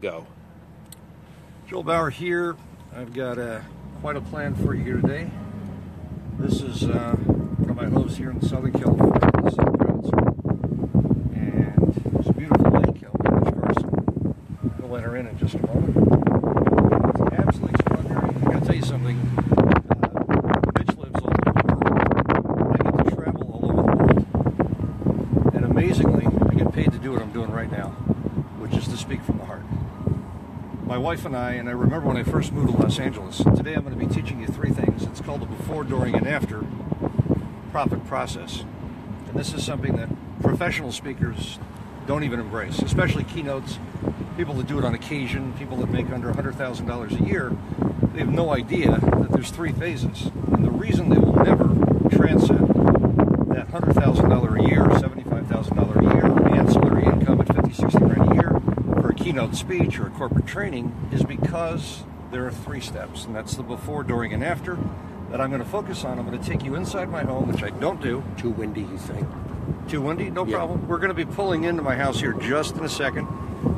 go. Joel Bauer here. I've got uh, quite a plan for you here today. This is uh, one of my homes here in Southern California. And it's a beautiful lake out. We'll let her in in just a moment. It's absolutely extraordinary. I gotta tell you something. Uh, Mitch lives all over the world. I get to travel all over the world. And amazingly, I get paid to do what I'm doing right now, which is to speak from the heart my wife and I, and I remember when I first moved to Los Angeles. Today I'm going to be teaching you three things. It's called the before, during, and after profit process. And this is something that professional speakers don't even embrace, especially keynotes, people that do it on occasion, people that make under $100,000 a year. They have no idea that there's three phases. And the reason they will never transcend that $100,000 a year, $75,000 a year ancillary income at 50, 60 grand a year for a keynote speech or a corporate training is because there are three steps, and that's the before, during, and after that I'm going to focus on. I'm going to take you inside my home, which I don't do. Too windy, you think? Too windy? No Yeah. problem. We're going to be pulling into my house here just in a second.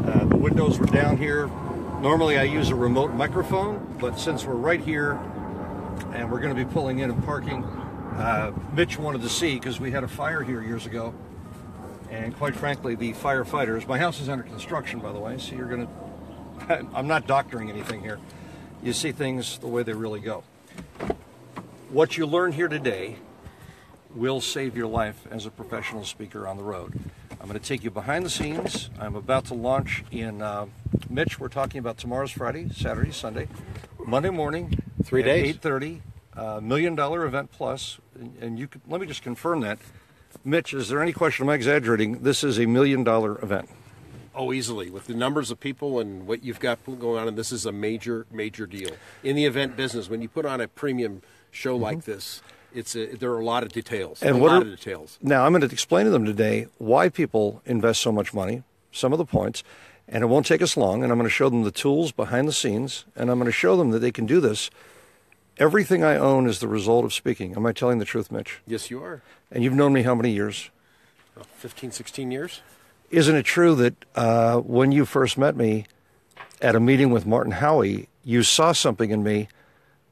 Uh, the windows were down here. Normally I use a remote microphone, but since we're right here and we're going to be pulling in and parking, uh, Mitch wanted to see because we had a fire here years ago. And quite frankly, the firefighters, my house is under construction, by the way, so you're going to, I'm not doctoring anything here. You see things the way they really go. What you learn here today will save your life as a professional speaker on the road. I'm going to take you behind the scenes. I'm about to launch in uh, Mitch. We're talking about tomorrow's Friday, Saturday, Sunday, Monday morning, Three days. 8:30, uh, million dollar event plus. And, and you could, let me just confirm that. Mitch, is there any question? Am I exaggerating? This is a million dollar event. Oh, easily. With the numbers of people and what you've got going on, and this is a major, major deal. In the event business, when you put on a premium show like this, it's a, there are a lot of details. Mm-hmm. And a what lot are- of details. Now, I'm going to explain to them today why people invest so much money, some of the points, and it won't take us long. And I'm going to show them the tools behind the scenes, and I'm going to show them that they can do this. Everything I own is the result of speaking. Am I telling the truth, Mitch? Yes, you are. And you've known me how many years? Oh, 15, 16 years? Isn't it true that uh, when you first met me at a meeting with Martin Howie, you saw something in me,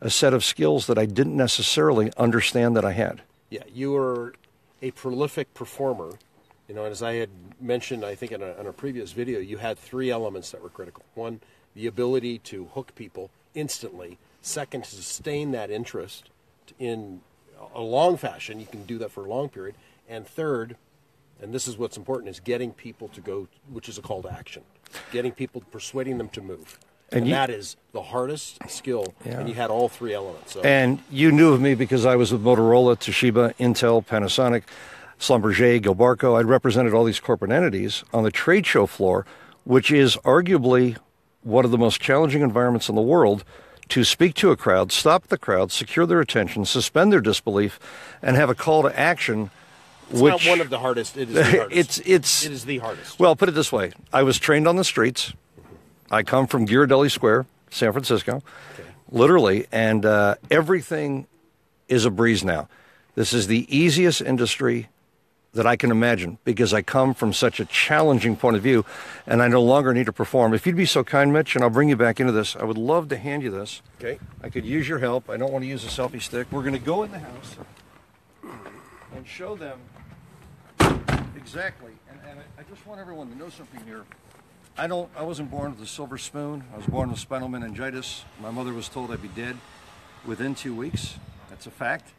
a set of skills that I didn't necessarily understand that I had? Yeah, you were a prolific performer. You know, and as I had mentioned, I think in a, in a previous video, you had three elements that were critical. One, the ability to hook people instantly. Second, to sustain that interest in a long fashion. You can do that for a long period. And third, and this is what's important, is getting people to go, which is a call to action. Getting people, persuading them to move. And And, you- that is the hardest skill. Yeah. And you had all three elements. So. And you knew of me because I was with Motorola, Toshiba, Intel, Panasonic, Schlumberger, Gilbarco. I'd represented all these corporate entities on the trade show floor, which is arguably one of the most challenging environments in the world to speak to a crowd, stop the crowd, secure their attention, suspend their disbelief, and have a call to action. It's which not one of the hardest. It is the hardest. it's it's It is the hardest. well, put it this way: I was trained on the streets. I come from Ghirardelli Square, San Francisco, literally, and uh, everything is a breeze now. This is the easiest industry that I can imagine because I come from such a challenging point of view, and I no longer need to perform. If you'd be so kind, Mitch, and I'll bring you back into this, I would love to hand you this. Okay. I could use your help. I don't want to use a selfie stick. We're going to go in the house and show them exactly. And, and I, I just want everyone to know something here. I don't. I wasn't born with a silver spoon. I was born with spinal meningitis. My mother was told I'd be dead within two weeks. That's a fact.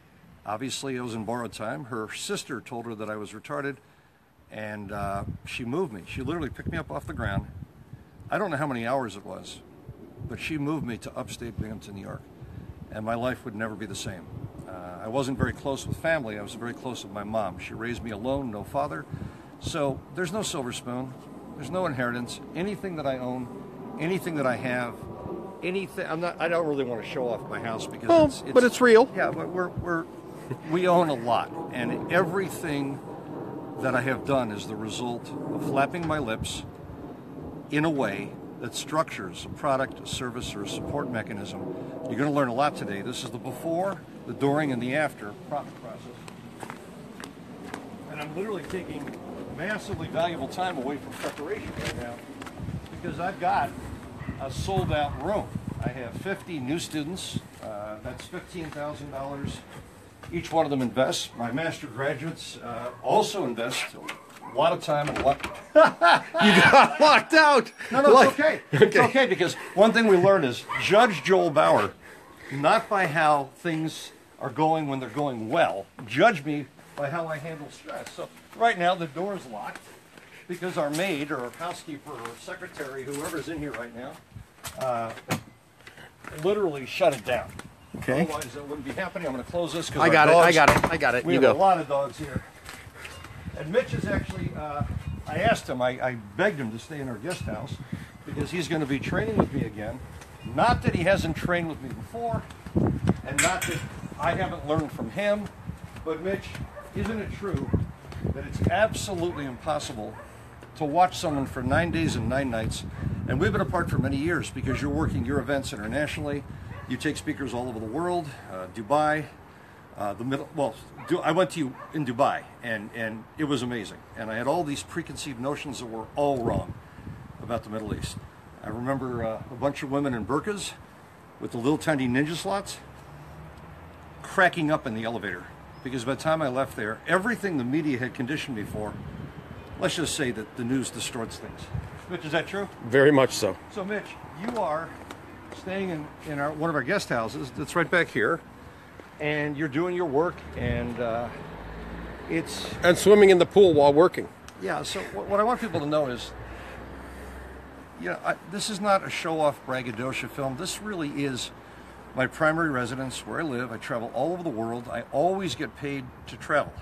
Obviously, it was in borrowed time. Her sister told her that I was retarded, and uh, she moved me. She literally picked me up off the ground. I don't know how many hours it was, but she moved me to upstate Binghamton, New York, and my life would never be the same. Uh, I wasn't very close with family. I was very close with my mom. She raised me alone, no father. So there's no silver spoon. There's no inheritance. Anything that I own, anything that I have, anything. I'm not. I don't really want to show off my house because Well, it's, but it's real. Yeah, but we're we're we own a lot, and everything that I have done is the result of flapping my lips in a way that structures a product, a service, or a support mechanism. You're going to learn a lot today. This is the before, the during, and the after profit process. And I'm literally taking massively valuable time away from preparation right now because I've got a sold out room. I have 50 new students. Uh, that's $15,000. Each one of them invests. My master graduates uh, also invest a lot of time and a lot. You got locked out. No, no, it's okay. It's okay because one thing we learned is judge Joel Bauer not by how things are going when they're going well. Judge me by how I handle stress. So right now the door is locked because our maid or our housekeeper or secretary, whoever's in here right now, uh, literally shut it down. Okay. Otherwise that wouldn't be happening. I'm going to close this because I got it. I got it. I got it. we You have a lot of dogs here. And Mitch is actually, uh, I asked him, I, I begged him to stay in our guest house because he's going to be training with me again. Not that he hasn't trained with me before, and not that I haven't learned from him, but Mitch, isn't it true that it's absolutely impossible to watch someone for nine days and nine nights? And we've been apart for many years because you're working your events internationally. You take speakers all over the world, uh, Dubai, uh, the middle. Well, du- I went to you in Dubai, and and it was amazing. And I had all these preconceived notions that were all wrong about the Middle East. I remember uh, a bunch of women in burqas with the little tiny ninja slots cracking up in the elevator because by the time I left there, everything the media had conditioned me for, let's just say that the news distorts things. Mitch, is that true? Very much so. So, Mitch, you are staying in, in our, one of our guest houses that's right back here, and you're doing your work, and uh, it's And swimming in the pool while working. yeah. So, what, what I want people to know is, you know, I, this is not a show-off braggadocio film. This really is my primary residence where I live. I travel all over the world. I always get paid to travel.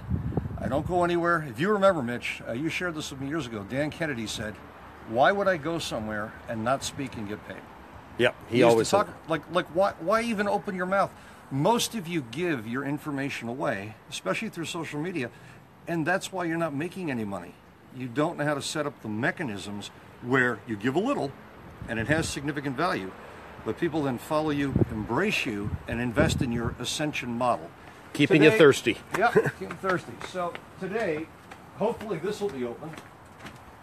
I don't go anywhere. If you remember, Mitch, uh, you shared this with me years ago. Dan Kennedy said, "Why would I go somewhere and not speak and get paid?" Yep. He, to always talk said like like why why even open your mouth? Most of you give your information away, especially through social media, and that's why you're not making any money. You don't know how to set up the mechanisms where you give a little and it has significant value, but people then follow you, embrace you, and invest in your ascension model. Keeping you thirsty. Yep, keeping thirsty. So today, hopefully this will be open.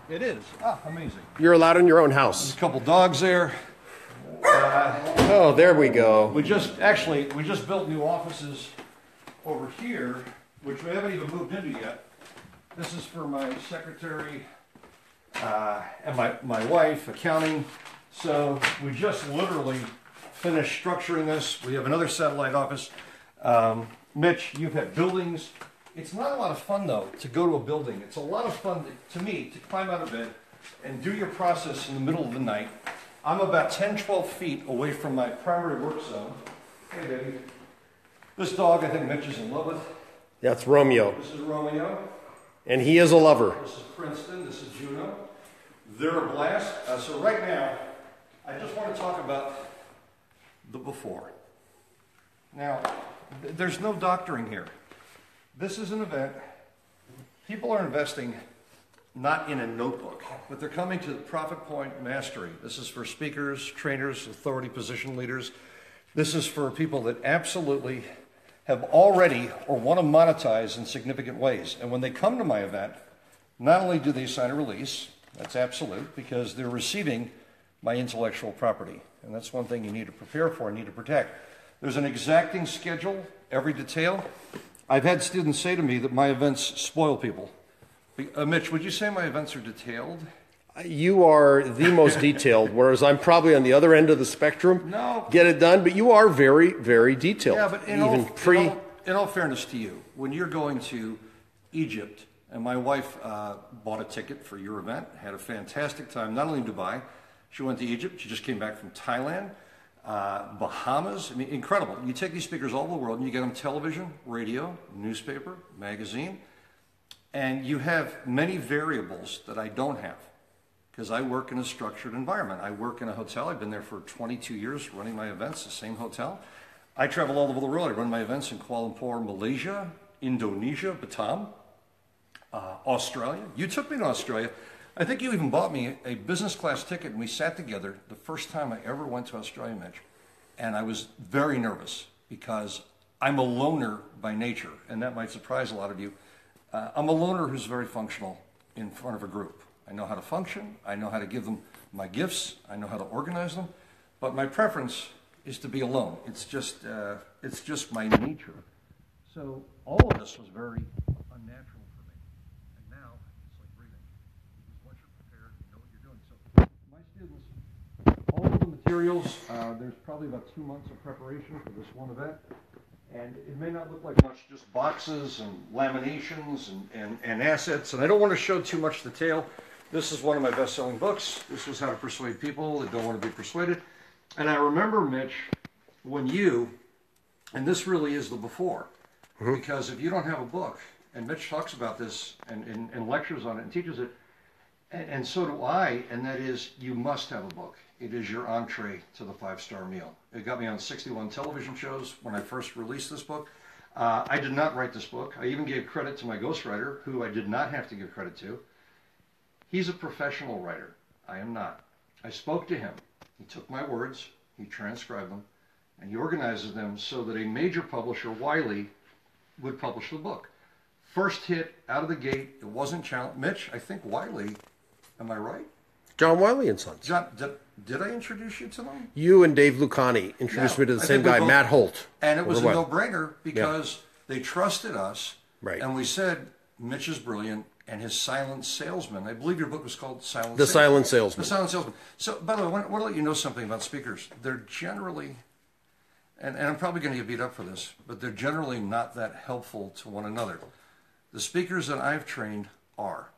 It is. Ah, amazing. You're allowed in your own house. There's house. a couple dogs there. Oh, there we go. We just, actually, we just built new offices over here, which we haven't even moved into yet. This is for my secretary, uh, and my, my wife, accounting. So we just literally finished structuring this. We have another satellite office. Um, Mitch, you've had buildings. It's not a lot of fun though to go to a building. It's a lot of fun to, to me to climb out of bed and do your process in the middle of the night. I'm about 10, 12 feet away from my primary work zone. Hey, baby. This dog, I think Mitch is in love with. That's Romeo. This is Romeo. And he is a lover. This is Princeton. This is Juno. They're a blast. Uh, so right now, I just want to talk about the before. Now, th- there's no doctoring here. This is an event. People are investing not in a notebook, but they're coming to the Profit Point Mastery. This is for speakers, trainers, authority position leaders. This is for people that absolutely have already or want to monetize in significant ways. And when they come to my event, not only do they sign a release, that's absolute, because they're receiving my intellectual property. And that's one thing you need to prepare for and need to protect. There's an exacting schedule, every detail. I've had students say to me that my events spoil people. Uh, Mitch, would you say my events are detailed? You are the most detailed, whereas I'm probably on the other end of the spectrum. No. Get it done, but you are very, very detailed. Yeah, but in, even all, pre. in, all, in all fairness to you, when you're going to Egypt, and my wife uh, bought a ticket for your event, had a fantastic time, not only in Dubai, she went to Egypt, she just came back from Thailand, uh, Bahamas. I mean, incredible. You take these speakers all over the world and you get them television, radio, newspaper, magazine, and you have many variables that I don't have because I work in a structured environment. I work in a hotel. I've been there for 22 years running my events, the same hotel. I travel all over the world. I run my events in Kuala Lumpur, Malaysia, Indonesia, Batam, uh, Australia. You took me to Australia. I think you even bought me a business class ticket and we sat together the first time I ever went to Australia, Mitch. And I was very nervous because I'm a loner by nature, and that might surprise a lot of you. Uh, I'm a loner who's very functional in front of a group. I know how to function. I know how to give them my gifts. I know how to organize them, but my preference is to be alone. It's just, uh, it's just my nature. So all of this was very unnatural for me. And now it's like breathing. Because once you're prepared, you know what you're doing. So my students, all of the materials, uh, there's probably about two months of preparation for this one event. And it may not look like much, just boxes and laminations and, and, and assets. And I don't want to show too much detail. This is one of my best-selling books. This was How to Persuade People That Don't Want to Be Persuaded. And I remember, Mitch, when you, and this really is the before, mm-hmm. because if you don't have a book, and Mitch talks about this and, and, and lectures on it and teaches it, and, and so do I, and that is you must have a book. It is your entree to the five star meal. It got me on 61 television shows when I first released this book. Uh, I did not write this book. I even gave credit to my ghostwriter, who I did not have to give credit to. He's a professional writer. I am not. I spoke to him. He took my words, he transcribed them, and he organizes them so that a major publisher, Wiley, would publish the book. First hit out of the gate, it wasn't challenged. Mitch, I think Wiley, am I right? John Wiley and Sons. John, did, did I introduce you to them? You and Dave Lakhani introduced Yeah, me to the I same guy, both- Matt Holt. And it was a what? no-brainer because they trusted us. Right. And we said, Mitch is brilliant, and his silent salesman. I believe your book was called Silent. The Salesman. Silent Salesman. The silent salesman. So, by the way, I want, I want to let you know something about speakers. They're generally, and, and I'm probably going to get beat up for this, but they're generally not that helpful to one another. The speakers that I've trained are,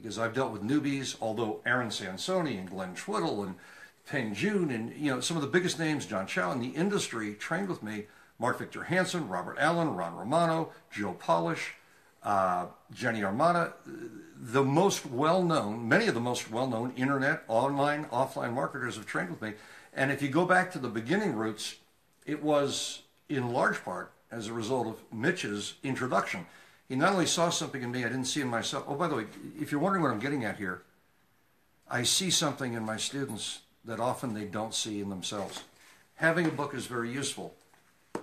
because I've dealt with newbies. Although Aaron Sansoni and Glenn Twiddle and Peng Joon and you know some of the biggest names, John Chow in the industry, trained with me. Mark Victor Hansen, Robert Allen, Ron Romano, Joe Polish, uh, Jenny Armada, the most well-known, many of the most well-known internet, online, offline marketers have trained with me. And if you go back to the beginning roots, it was in large part as a result of Mitch's introduction. He not only saw something in me I didn't see in myself. Oh, by the way, if you're wondering what I'm getting at here, I see something in my students that often they don't see in themselves. Having a book is very useful.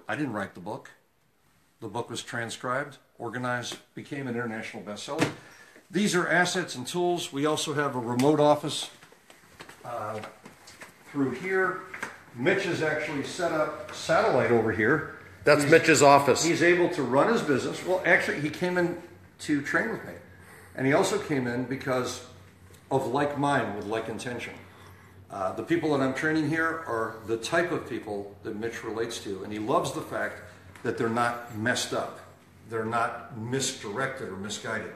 I didn't write the book. The book was transcribed, organized, became an international bestseller. These are assets and tools. We also have a remote office uh, through here. Mitch has actually set up satellite over here. That's He's- Mitch's office. He's able to run his business. Well, actually, he came in to train with me. And he also came in because of like mind with like intention. Uh, the people that I'm training here are the type of people that Mitch relates to, and he loves the fact that they're not messed up, they're not misdirected or misguided.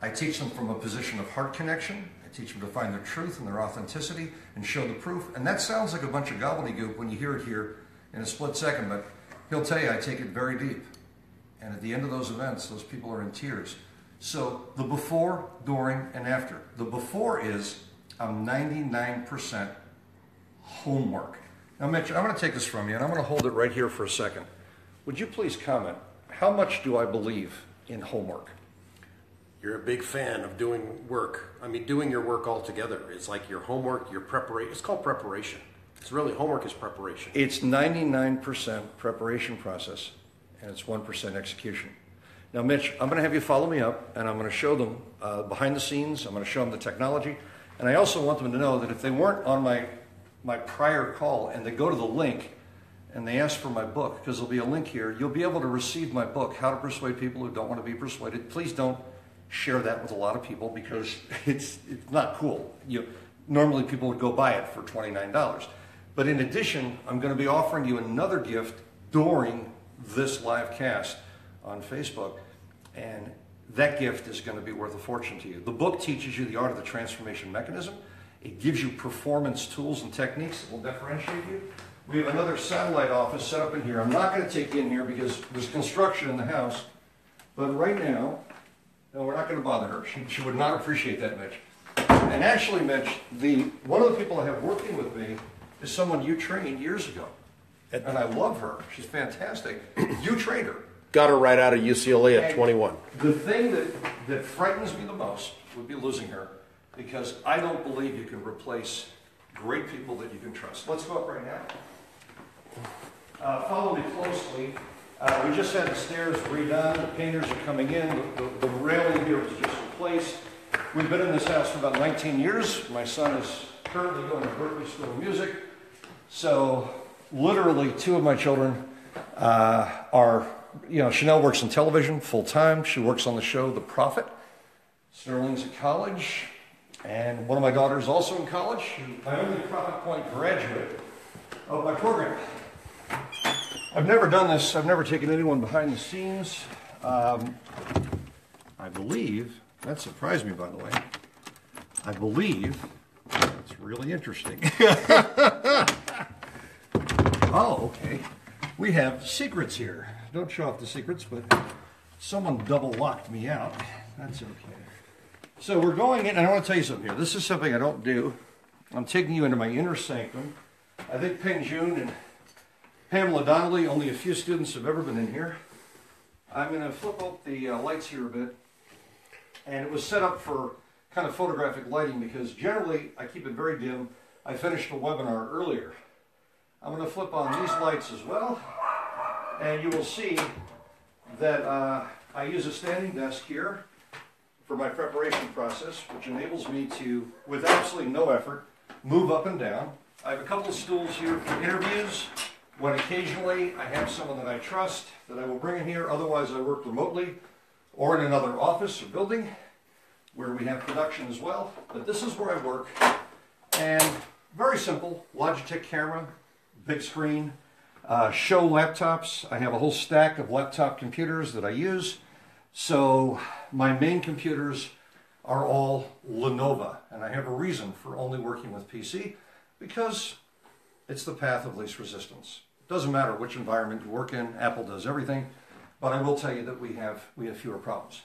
I teach them from a position of heart connection. I teach them to find their truth and their authenticity and show the proof. And that sounds like a bunch of gobbledygook when you hear it here in a split second, but he'll tell you I take it very deep. And at the end of those events, those people are in tears. So the before, during, and after. The before is I'm 99% homework. Now, Mitch, I'm going to take this from you, and I'm going to hold it right here for a second. Would you please comment? How much do I believe in homework? You're a big fan of doing work. I mean, doing your work all together. It's like your homework, your preparation. It's called preparation. It's really homework is preparation. It's 99% preparation process, and it's 1% execution. Now, Mitch, I'm going to have you follow me up, and I'm going to show them uh, behind the scenes. I'm going to show them the technology, and I also want them to know that if they weren't on my my prior call and they go to the link and they ask for my book, because there'll be a link here, you'll be able to receive my book, How to Persuade People Who Don't Want to Be Persuaded. Please don't share that with a lot of people because it's it's not cool. You normally people would go buy it for twenty nine dollars. But in addition, I'm going to be offering you another gift during this live cast on Facebook. And that gift is going to be worth a fortune to you. The book teaches you the art of the transformation mechanism. It gives you performance tools and techniques that will differentiate you. We have another satellite office set up in here. I'm not going to take you in here because there's construction in the house. But right now, no, we're not going to bother her. She, she would not appreciate that, Mitch. And actually, Mitch, the one of the people I have working with me is someone you trained years ago. And I love her. She's fantastic. You trained her. Got her right out of UCLA at And 21. The thing that, that frightens me the most would be losing her because I don't believe you can replace great people that you can trust. Let's go up right now. Uh, follow me closely. Uh, we just had the stairs redone. The painters are coming in. The, the, the railing here was just replaced. We've been in this house for about 19 years. My son is currently going to Berklee School of Music. So, literally, two of my children uh, are, you know, Chanel works in television full time. She works on the show The Profit. Sterling's at college. And one of my daughters also in college. My only Profit Point graduate of my program. I've never done this. I've never taken anyone behind the scenes. Um, I believe, that surprised me by the way, I believe, it's really interesting. oh, okay. We have secrets here. Don't show off the secrets, but someone double locked me out. That's okay. So we're going in, and I want to tell you something here. This is something I don't do. I'm taking you into my inner sanctum. I think Peng Joon and Pamela Donnelly, only a few students have ever been in here. I'm going to flip up the uh, lights here a bit. And it was set up for kind of photographic lighting because generally I keep it very dim. I finished the webinar earlier. I'm going to flip on these lights as well. And you will see that uh, I use a standing desk here for my preparation process, which enables me to, with absolutely no effort, move up and down. I have a couple of stools here for interviews, when occasionally I have someone that I trust that I will bring in here, otherwise I work remotely or in another office or building where we have production as well. But this is where I work and very simple, Logitech camera, big screen, uh, show laptops. I have a whole stack of laptop computers that I use. So my main computers are all Lenovo and I have a reason for only working with PC because it's the path of least resistance. It doesn't matter which environment you work in, Apple does everything, but I will tell you that we have, we have fewer problems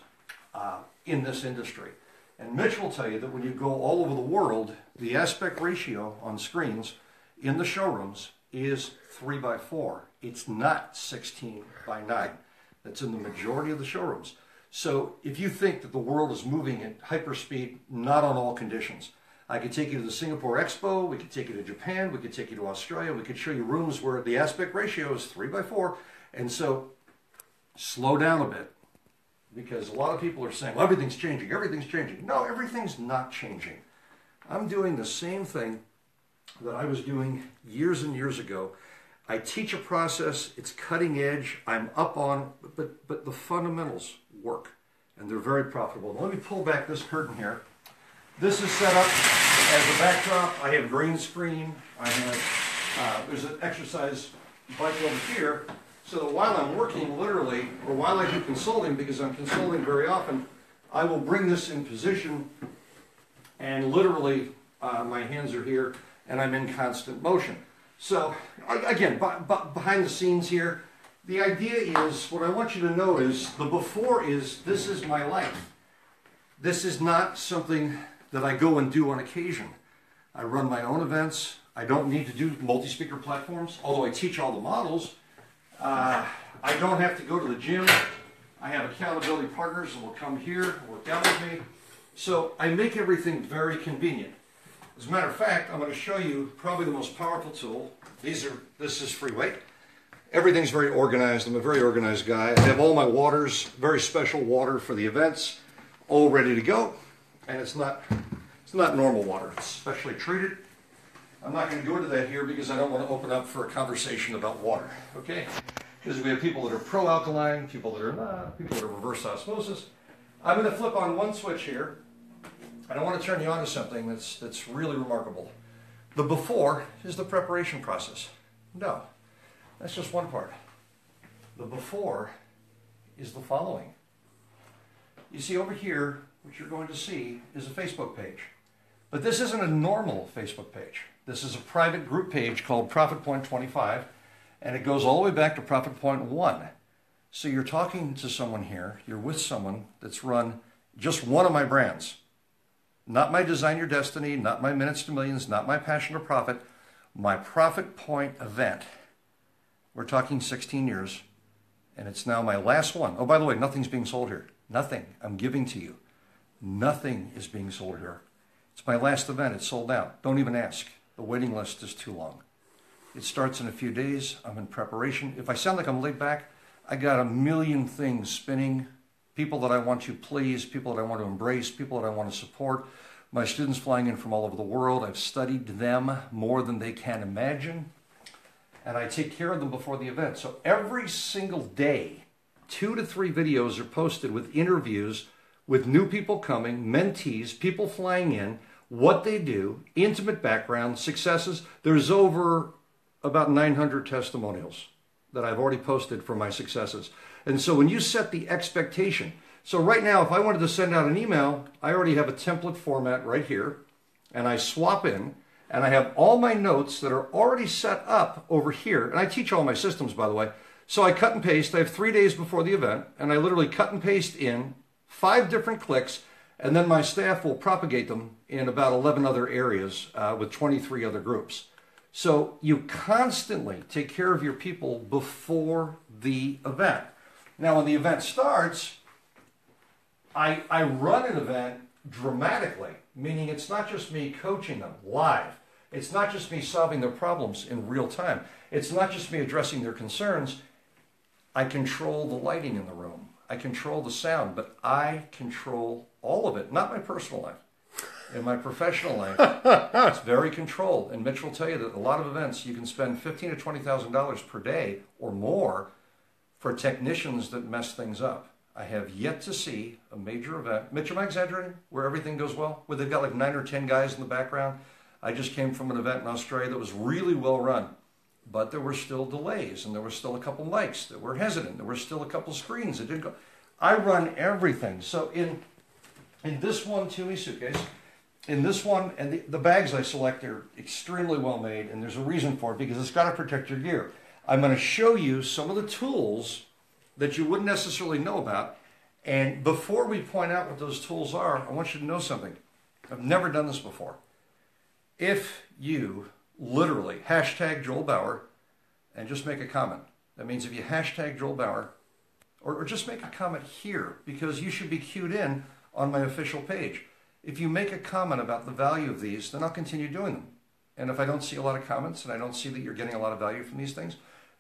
uh, in this industry. And Mitch will tell you that when you go all over the world, the aspect ratio on screens in the showrooms is 3 by 4. It's not 16 by 9. That's in the majority of the showrooms. So if you think that the world is moving at hyperspeed, not on all conditions. I could take you to the Singapore Expo, we could take you to Japan, we could take you to Australia, we could show you rooms where the aspect ratio is 3 by 4. And so slow down a bit because a lot of people are saying, well, everything's changing, everything's changing. No, everything's not changing. I'm doing the same thing that I was doing years and years ago. I teach a process, it's cutting edge, I'm up on, but, but the fundamentals work and they're very profitable. Now, let me pull back this curtain here. This is set up as a backdrop. I have green screen. I have, uh, there's an exercise bike over here. So while I'm working literally, or while I do consulting, because I'm consulting very often, I will bring this in position and literally uh, my hands are here and I'm in constant motion. So again, behind the scenes here, the idea is, what I want you to know is, the before is, this is my life. This is not something that I go and do on occasion. I run my own events. I don't need to do multi-speaker platforms, although I teach all the models. Uh, I don't have to go to the gym. I have accountability partners that will come here, work out with me. So I make everything very convenient. As a matter of fact, I'm going to show you probably the most powerful tool. These are, this is free weight. Everything's very organized. I'm a very organized guy. I have all my waters, very special water for the events, all ready to go and it's not, it's not normal water. It's specially treated. I'm not going to go into that here because I don't want to open up for a conversation about water, okay? Because we have people that are pro-alkaline, people that are not, people that are reverse osmosis. I'm going to flip on one switch here, and I want to turn you on to something that's, that's really remarkable. The before is the preparation process. No, that's just one part. The before is the following. You see over here, what you're going to see is a Facebook page. But this isn't a normal Facebook page. This is a private group page called Profit Point 25, and it goes all the way back to Profit Point 1. So you're talking to someone here, you're with someone that's run just one of my brands. Not my Design Your Destiny, not my Minutes to Millions, not my Passion to Profit, my Profit Point event. We're talking 16 years, and it's now my last one. Oh, by the way, nothing's being sold here. Nothing. I'm giving to you. Nothing is being sold here. It's my last event. It's sold out. Don't even ask. The waiting list is too long. It starts in a few days. I'm in preparation. If I sound like I'm laid back, I got a million things spinning. People that I want to please, people that I want to embrace, people that I want to support, My students flying in from all over the world, I've studied them more than they can imagine, and I take care of them before the event. So every single day, two to three videos are posted with interviews with new people coming, mentees, people flying in, what they do, intimate background, successes. There's over about 900 testimonials that I've already posted for my successes. And so when you set the expectation, so right now, if I wanted to send out an email, I already have a template format right here, and I swap in, and I have all my notes that are already set up over here. And I teach all my systems, by the way. So I cut and paste. I have three days before the event, and I literally cut and paste in five different clicks, and then my staff will propagate them in about 11 other areas uh, with 23 other groups. So you constantly take care of your people before the event. Now, when the event starts, I, I run an event dramatically, meaning it's not just me coaching them live. It's not just me solving their problems in real time. It's not just me addressing their concerns. I control the lighting in the room. I control the sound, but I control all of it, not my personal life. In my professional life, it's very controlled. And Mitch will tell you that a lot of events you can spend fifteen to twenty thousand dollars per day or more for technicians that mess things up. I have yet to see a major event. Mitch, am I exaggerating? Where everything goes well? Where they've got like nine or ten guys in the background? I just came from an event in Australia that was really well run, but there were still delays and there were still a couple mics that were hesitant. There were still a couple screens that didn't go. I run everything. So in in this one Tumi suitcase, in this one, and the, the bags I select are extremely well made, and there's a reason for it because it's got to protect your gear. I'm going to show you some of the tools that you wouldn't necessarily know about. And before we point out what those tools are, I want you to know something. I've never done this before. If you literally hashtag Joel Bauer and just make a comment, that means if you hashtag Joel Bauer, or, or just make a comment here, because you should be queued in on my official page. If you make a comment about the value of these, then I'll continue doing them. And if I don't see a lot of comments and I don't see that you're getting a lot of value from these things,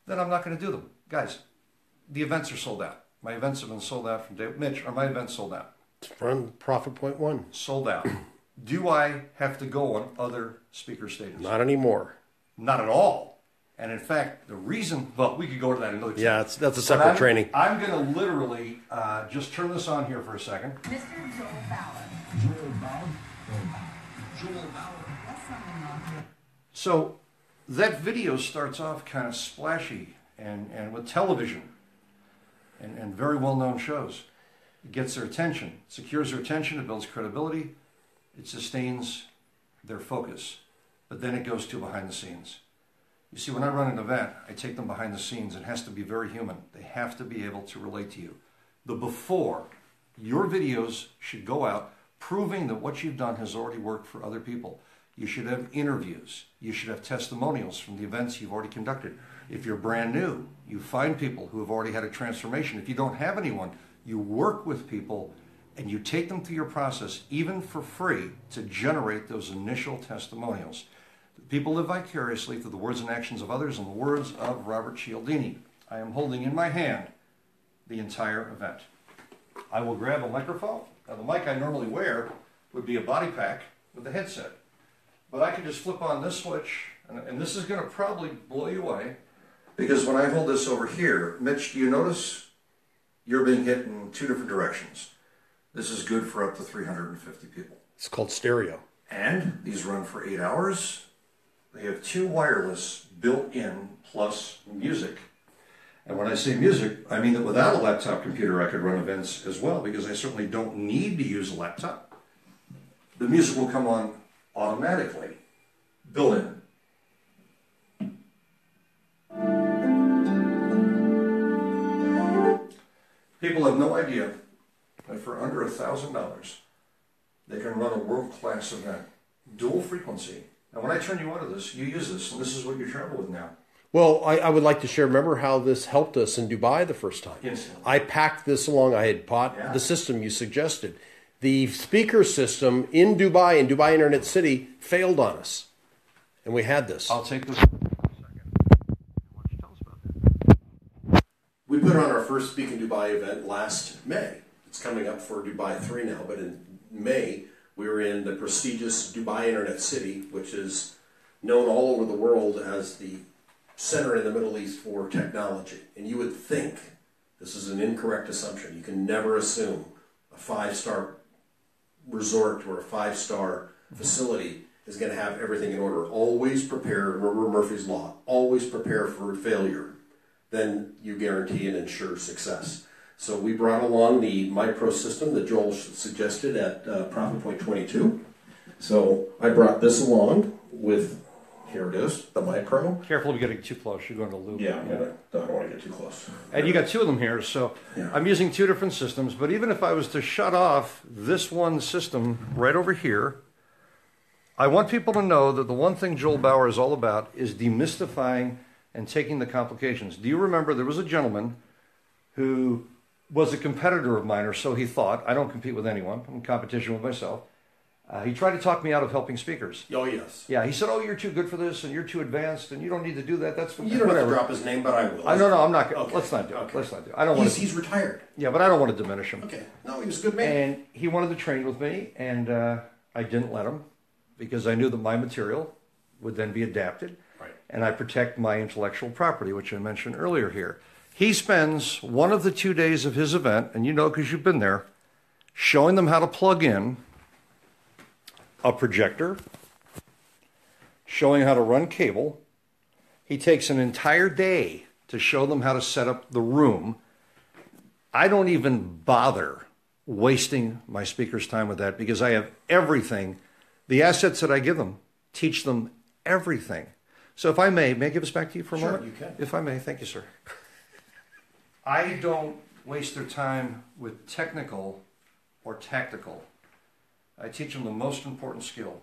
then I'm not going to do them. Guys, the events are sold out. My events have been sold out from day. Mitch, are my events sold out? From Profit Point One. Sold out. Do I have to go on other speaker stages? Not anymore. Not at all. And in fact, the reason, well, we could go to that another time. Yeah, that's, that's a separate I'm, training. I'm going to literally uh, just turn this on here for a second. Mr. Joel Bauer. Joel Bauer. Joel Bauer. That's something on here. So that video starts off kind of splashy and, and with television and, and very well known shows. It gets their attention, secures their attention, it builds credibility, it sustains their focus. But then it goes to behind the scenes. You see, when I run an event, I take them behind the scenes. It has to be very human. They have to be able to relate to you. The before, your videos should go out proving that what you've done has already worked for other people. You should have interviews. You should have testimonials from the events you've already conducted. If you're brand new, you find people who have already had a transformation. If you don't have anyone, you work with people and you take them through your process, even for free, to generate those initial testimonials. People live vicariously through the words and actions of others and the words of Robert Cialdini. I am holding in my hand the entire event. I will grab a microphone. Now, the mic I normally wear would be a body pack with a headset. But I can just flip on this switch, and, and this is going to probably blow you away. Because when I hold this over here, Mitch, do you notice you're being hit in two different directions? This is good for up to 350 people. It's called stereo. And these run for eight hours. They have two wireless built in plus music. And when I say music, I mean that without a laptop computer, I could run events as well because I certainly don't need to use a laptop. The music will come on automatically, built in. People have no idea that for under a thousand dollars, they can run a world-class event, dual frequency. Now, when I turn you onto this, you use this, and this is what you travel with now. Well, I, I would like to share. Remember how this helped us in Dubai the first time? Instantly. I packed this along. I had bought Yeah. the system you suggested. The speaker system in Dubai, in Dubai Internet City, failed on us. And we had this. I'll take this. Why don't you tell us about that? We put on our first Speak in Dubai event last May. It's coming up for Dubai 3 now, but in May, We were in the prestigious Dubai Internet City, which is known all over the world as the center in the Middle East for technology. And you would think, this is an incorrect assumption, you can never assume a five star resort or a five star facility is going to have everything in order. Always prepare, remember Murphy's Law, always prepare for failure. Then you guarantee and ensure success. So we brought along the MIPRO system that Joel suggested at uh, Profit Point 22. So I brought this along with, here it is, the MIPRO. Careful of getting too close. You're going to loop. Yeah, I'm gonna, I don't want to get too close. And you got two of them here, so Yeah. I'm using two different systems. But even if I was to shut off this one system right over here, I want people to know that the one thing Joel Bauer is all about is demystifying and taking the complications. Do you remember there was a gentleman who was a competitor of mine, or so he thought. I don't compete with anyone, I'm in competition with myself. Uh, he tried to talk me out of helping speakers. Oh, yes. Yeah, he said, "Oh, you're too good for this, and you're too advanced, and you don't need to do that." That's You don't have to drop his name, but I will. I no, no, I'm not. Okay. Let's not do it. Let's not do it. I don't want He's, to. he's retired. Yeah, but I don't want to diminish him. Okay. No, he was a good man. And he wanted to train with me, and uh, I didn't let him because I knew that my material would then be adapted, Right. and I protect my intellectual property, which I mentioned earlier here. He spends one of the two days of his event, and you know because you've been there, showing them how to plug in a projector, showing how to run cable. He takes an entire day to show them how to set up the room. I don't even bother wasting my speaker's time with that because I have everything. The assets that I give them teach them everything. So if I may, may I give this back to you for a Sure, moment? you can. If I may, thank you, sir. I don't waste their time with technical or tactical. I teach them the most important skill,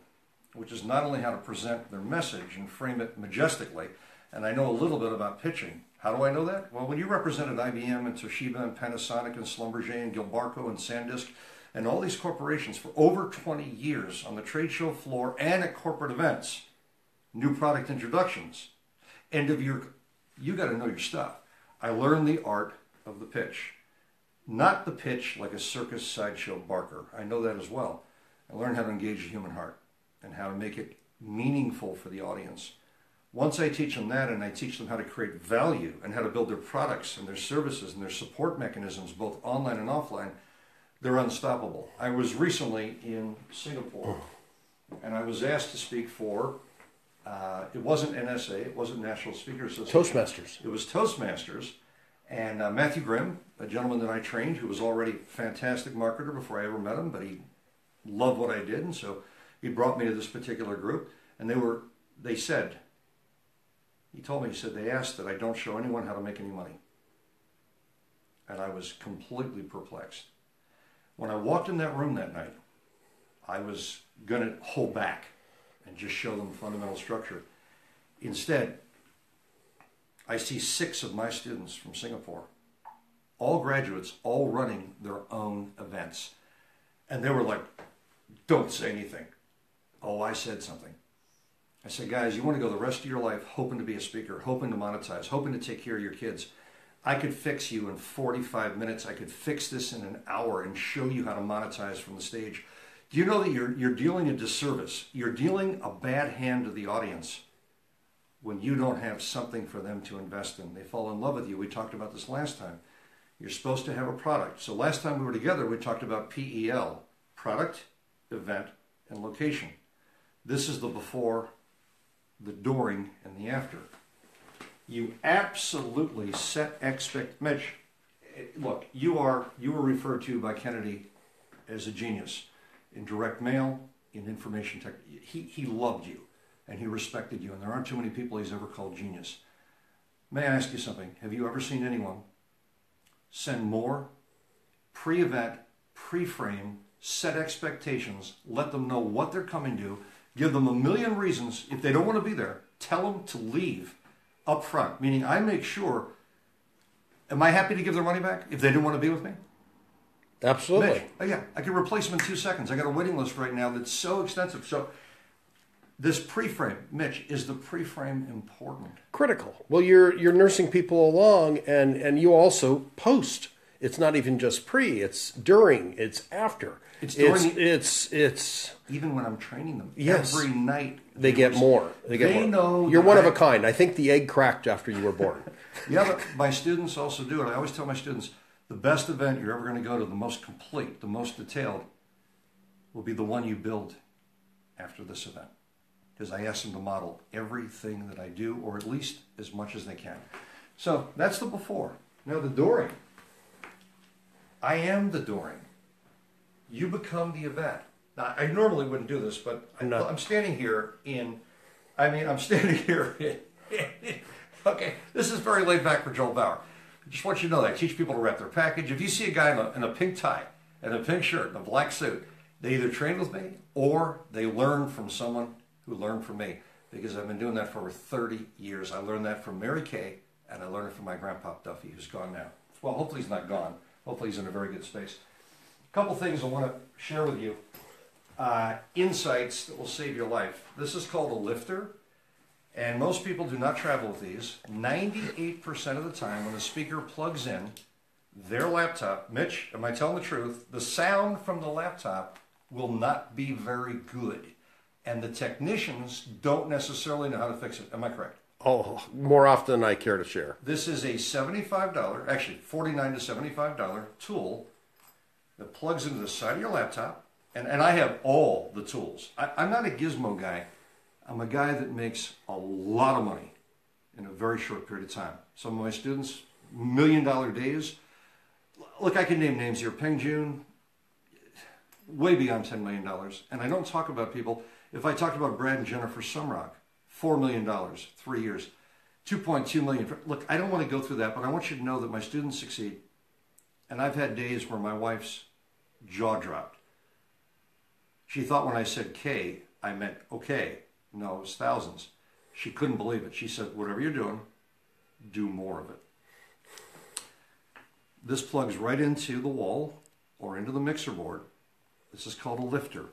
which is not only how to present their message and frame it majestically, and I know a little bit about pitching. How do I know that? Well, when you represented IBM and Toshiba and Panasonic and Schlumberger and Gilbarco and Sandisk and all these corporations for over 20 years on the trade show floor and at corporate events, new product introductions, end of your, you got to know your stuff. I learned the art of the pitch. Not the pitch like a circus sideshow barker. I know that as well. I learned how to engage the human heart and how to make it meaningful for the audience. Once I teach them that and I teach them how to create value and how to build their products and their services and their support mechanisms, both online and offline, they're unstoppable. I was recently in Singapore and I was asked to speak for, uh, it wasn't NSA, it wasn't National Speakers Association. Toastmasters. It was Toastmasters, and uh, Matthew Grimm, a gentleman that I trained, who was already a fantastic marketer before I ever met him, but he loved what I did, and so he brought me to this particular group, and they were, they said, he told me, he said, they asked that I don't show anyone how to make any money. And I was completely perplexed. When I walked in that room that night, I was going to hold back and just show them fundamental structure. Instead, I see six of my students from Singapore, all graduates, all running their own events. And they were like, don't say anything. Oh, I said something. I said, guys, you want to go the rest of your life hoping to be a speaker, hoping to monetize, hoping to take care of your kids. I could fix you in 45 minutes. I could fix this in an hour and show you how to monetize from the stage. Do you know that you're, you're dealing a disservice? You're dealing a bad hand to the audience when you don't have something for them to invest in. They fall in love with you. We talked about this last time. You're supposed to have a product. So last time we were together, we talked about PEL product, event, and location. This is the before, the during, and the after. You absolutely set expect. Mitch, eh, look, you are you were referred to by Kennedy as a genius in direct mail, in information tech. He he loved you, and he respected you. And there aren't too many people he's ever called genius. May I ask you something? Have you ever seen anyone send more pre-event, pre-frame, set expectations, let them know what they're coming to, give them a million reasons. If they don't want to be there, tell them to leave up front. Meaning, I make sure. Am I happy to give their money back if they didn't want to be with me? Absolutely. Mitch, oh yeah, I can replace them in two seconds. I got a waiting list right now that's so extensive. So, this pre-frame, Mitch, is the pre-frame important? Critical. Well, you're you're nursing people along, and and you also post. It's not even just pre. It's during. It's after. It's It's during the- it's, it's Even when I'm training them, Yes. every night they get more. They get They more. know You're one of a kind. I think the egg cracked after you were born. Yeah, but my students also do it. I always tell my students the best event you're ever going to go to, the most complete, the most detailed, will be the one you build after this event. Because I ask them to model everything that I do, or at least as much as they can. So that's the before. Now the during. I am the during. You become the event. Now, I normally wouldn't do this, but I'm I'm standing here in, I mean, I'm standing here in, okay, this is very laid back for Joel Bauer. I just want you to know that. I teach people to wrap their package. If you see a guy in a, in a pink tie and a pink shirt and a black suit, they either train with me or they learn from someone who learned from me because I've been doing that for over 30 years. I learned that from Mary Kay and I learned it from my grandpa Duffy, who's gone now. Well, hopefully he's not gone. Hopefully he's in a very good space. A couple things I want to share with you. Uh, insights that will save your life. This is called a lifter. And most people do not travel with these. 98% of the time, when the speaker plugs in their laptop, Mitch, am I telling the truth? The sound from the laptop will not be very good. And the technicians don't necessarily know how to fix it. Am I correct? Oh, more often than I care to share. This is a $75, actually $49 to $75 tool that plugs into the side of your laptop. And, and I have all the tools. I, I'm not a gizmo guy. I'm a guy that makes a lot of money in a very short period of time. Some of my students, million dollar days. Look, I can name names here. Peng Joon, way beyond $10 million. And I don't talk about people. If I talked about Brad and Jennifer Sumrock, $4 million, three years, 2.2 million. Look, I don't want to go through that, but I want you to know that my students succeed. And I've had days where my wife's jaw dropped. She thought when I said K, I meant okay. No, it was thousands. She couldn't believe it. She said, whatever you're doing, do more of it. This plugs right into the wall or into the mixer board. This is called a lifter.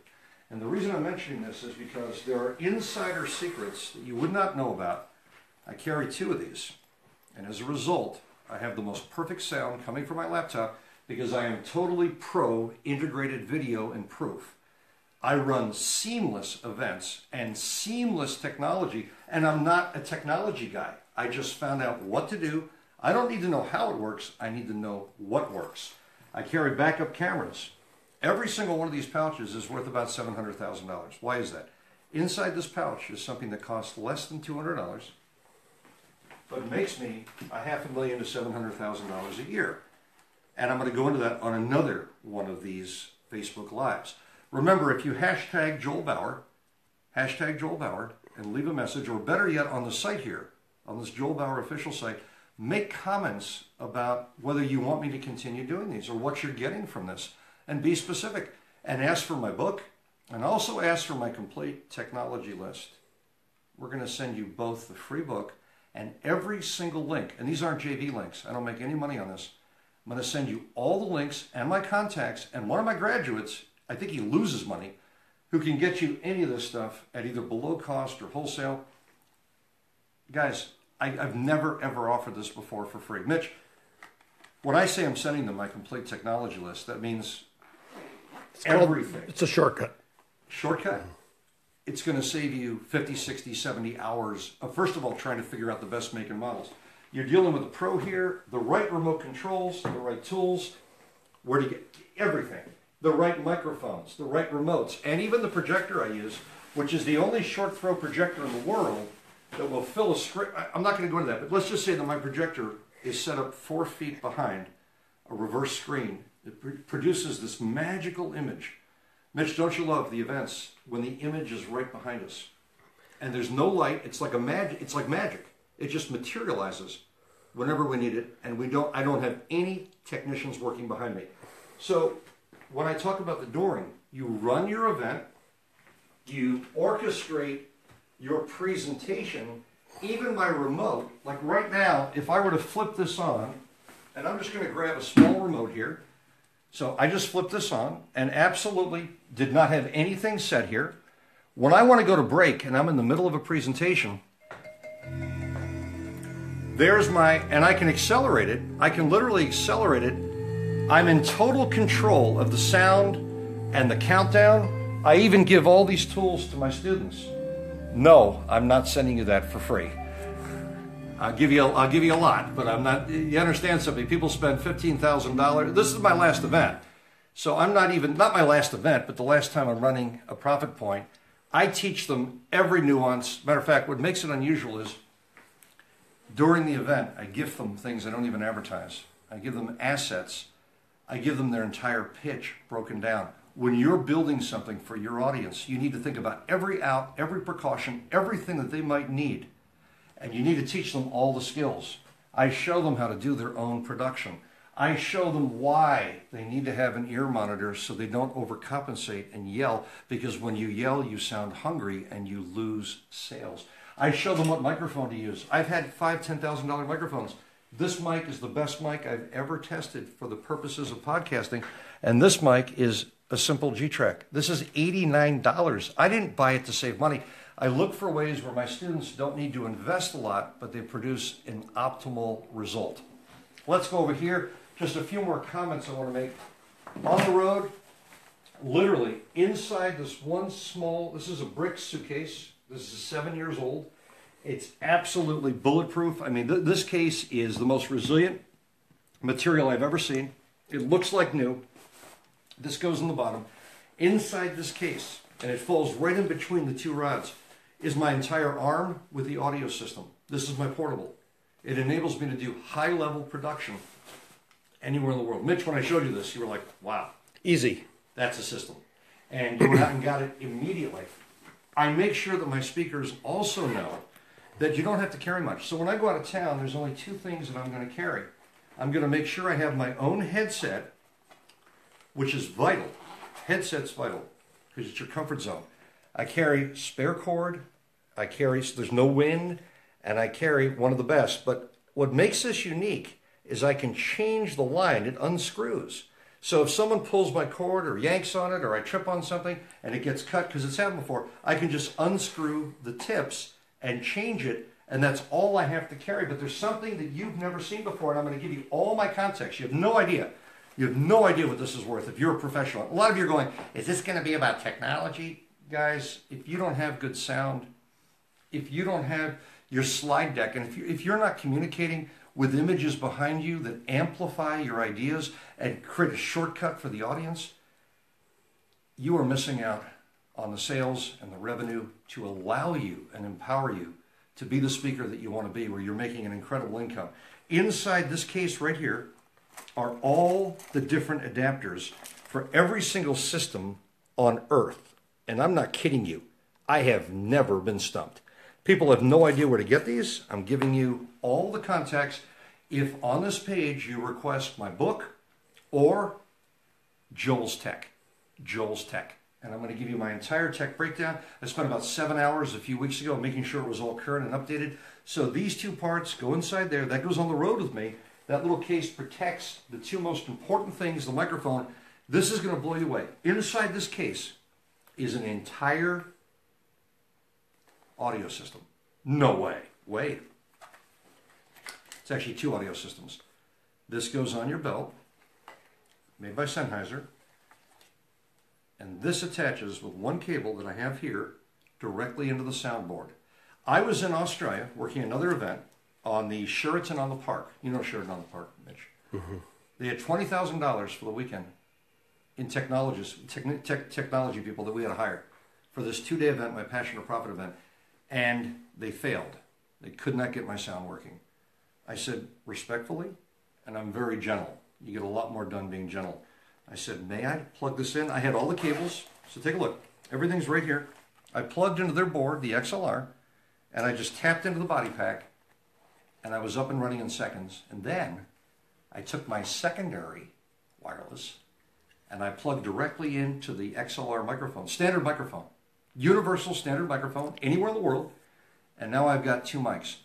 And the reason I'm mentioning this is because there are insider secrets that you would not know about. I carry two of these. And as a result, I have the most perfect sound coming from my laptop because I am totally pro integrated video and proof. I run seamless events and seamless technology, and I'm not a technology guy. I just found out what to do. I don't need to know how it works, I need to know what works. I carry backup cameras. Every single one of these pouches is worth about $700,000. Why is that? Inside this pouch is something that costs less than $200, but makes me a half a million to $700,000 a year. And I'm going to go into that on another one of these Facebook Lives. Remember, if you hashtag Joel Bauer, hashtag Joel Bauer, and leave a message, or better yet, on the site here, on this Joel Bauer official site, make comments about whether you want me to continue doing these or what you're getting from this, and be specific. And ask for my book, and also ask for my complete technology list. We're going to send you both the free book and every single link. And these aren't JV links. I don't make any money on this. I'm going to send you all the links and my contacts. And one of my graduates, I think he loses money, who can get you any of this stuff at either below cost or wholesale. Guys, I, I've never ever offered this before for free. Mitch, when I say I'm sending them my complete technology list, that means called- everything. It's a shortcut. Shortcut. It's going to save you 50, 60, 70 hours of, first of all, trying to figure out the best make and models. You're dealing with a pro here, the right remote controls, the right tools, where to get everything, the right microphones, the right remotes, and even the projector I use, which is the only short throw projector in the world that will fill a screen. I'm not going to go into that, but let's just say that my projector is set up four feet behind a reverse screen. It pr- produces this magical image. Mitch, don't you love the events when the image is right behind us, and there's no light? It's like a magic. It's like magic. It just materializes whenever we need it, and we don't. I don't have any technicians working behind me. So when I talk about the dooring, you run your event, you orchestrate your presentation, even by remote. Like right now, if I were to flip this on, and I'm just going to grab a small remote here. So I just flipped this on and absolutely did not have anything set here. When I want to go to break and I'm in the middle of a presentation, there's my, and I can accelerate it. I can literally accelerate it I'm in total control of the sound and the countdown. I even give all these tools to my students. No, I'm not sending you that for free. I'll give you I'll give you a lot, but I'm not you understand something. People spend $15,000. This is my last event. So I'm not even not my last event, but the last time I'm running a profit point. I teach them every nuance. Matter of fact, what makes it unusual is during the event, I gift them things I don't even advertise. I give them assets. I give them their entire pitch broken down. When you're building something for your audience, you need to think about every out, every precaution, everything that they might need. And you need to teach them all the skills. I show them how to do their own production. I show them why they need to have an ear monitor so they don't overcompensate and yell because when you yell, you sound hungry and you lose sales. I show them what microphone to use. I've had five, ten thousand dollar microphones. This mic is the best mic I've ever tested for the purposes of podcasting, and this mic is a simple G Track. This is eighty nine dollars. I didn't buy it to save money. I look for ways where my students don't need to invest a lot, but they produce an optimal result. Let's go over here. Just a few more comments I want to make. On the road, literally inside this one small, this is a brick suitcase. This is seven years old. It's absolutely bulletproof. I mean, th- this case is the most resilient material I've ever seen. It looks like new. This goes in the bottom. Inside this case, and it falls right in between the two rods, is my entire arm with the audio system. This is my portable. It enables me to do high level production anywhere in the world. Mitch, when I showed you this, you were like, wow, Easy. that's a system. And you went out and got it immediately. I make sure that my speakers also know that you don't have to carry much. So when I go out of town, there's only two things that I'm going to carry. I'm going to make sure I have my own headset, which is vital. Headset's vital because it's your comfort zone. I carry spare cord. I carry, so there's no wind, and I carry one of the best. But what makes this unique is I can change the line. It unscrews. So if someone pulls my cord or yanks on it or I trip on something and it gets cut because it's happened before, I can just unscrew the tips and change it. And that's all I have to carry. But there's something that you've never seen before, and I'm going to give you all my context. You have no idea. You have no idea what this is worth if you're a professional. A lot of you are going, is this going to be about technology? Guys, if you don't have good sound, if you don't have your slide deck, and if, you, if you're not communicating with images behind you that amplify your ideas and create a shortcut for the audience, you are missing out on the sales and the revenue to allow you and empower you to be the speaker that you want to be, where you're making an incredible income. Inside this case right here are all the different adapters for every single system on Earth. And I'm not kidding you. I have never been stumped. People have no idea where to get these. I'm giving you all the contacts. If on this page you request my book or Joel's Tech, Joel's Tech, and I'm going to give you my entire tech breakdown. I spent about seven hours a few weeks ago making sure it was all current and updated. So these two parts go inside there. That goes on the road with me. That little case protects the two most important things the microphone. This is going to blow you away. Inside this case is an entire audio system. No way. Wait. It's actually two audio systems. This goes on your belt, made by Sennheiser, and this attaches with one cable that I have here directly into the soundboard. I was in Australia working another event on the Sheraton on the Park. You know Sheraton on the Park, Mitch. Mm-hmm. They had twenty thousand dollars for the weekend in technologists, techni- tech, technology people that we had to hire for this two-day event, my Passion or Profit event, and they failed. They could not get my sound working. I said respectfully, and I'm very gentle. You get a lot more done being gentle. I said, may I plug this in? I had all the cables, so take a look. Everything's right here. I plugged into their board, the XLR, and I just tapped into the body pack, and I was up and running in seconds. And then I took my secondary wireless and I plugged directly into the XLR microphone, standard microphone, universal standard microphone, anywhere in the world. And now I've got two mics.